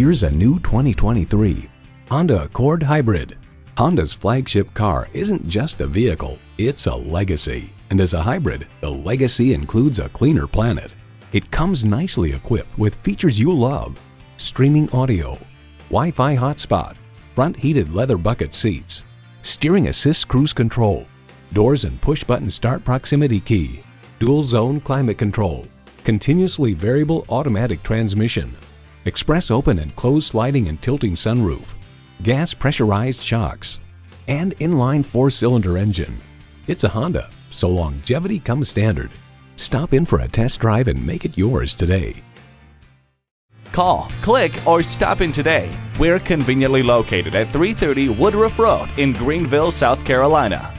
Here's a new 2023 Honda Accord Hybrid. Honda's flagship car isn't just a vehicle, it's a legacy. And as a hybrid, the legacy includes a cleaner planet. It comes nicely equipped with features you love. Streaming audio, Wi-Fi hotspot, front heated leather bucket seats, steering assist cruise control, doors and push-button start proximity key, dual zone climate control, continuously variable automatic transmission, express open and closed sliding and tilting sunroof, gas pressurized shocks, and inline four-cylinder engine. It's a Honda, so longevity comes standard. Stop in for a test drive and make it yours today. Call, click, or stop in today. We're conveniently located at 330 Woodruff Road in Greenville, South Carolina.